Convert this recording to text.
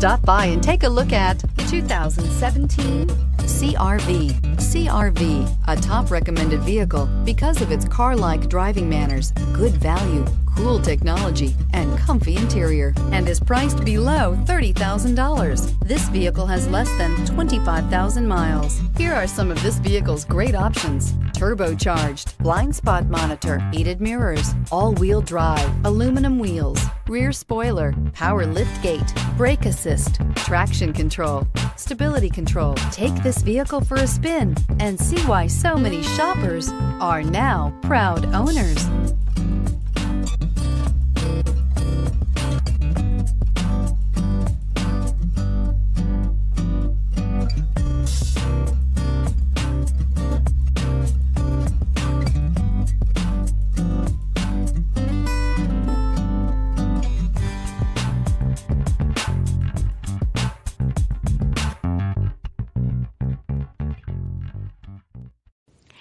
Stop by and take a look at the 2017 CRV. CRV, a top recommended vehicle because of its car-like driving manners, good value, cool technology, and comfy interior, and is priced below $30,000. This vehicle has less than 25,000 miles. Here are some of this vehicle's great options. Turbocharged, blind spot monitor, heated mirrors, all-wheel drive, aluminum wheels, rear spoiler, power lift gate, brake assist, traction control, stability control. Take this vehicle for a spin and see why so many shoppers are now proud owners.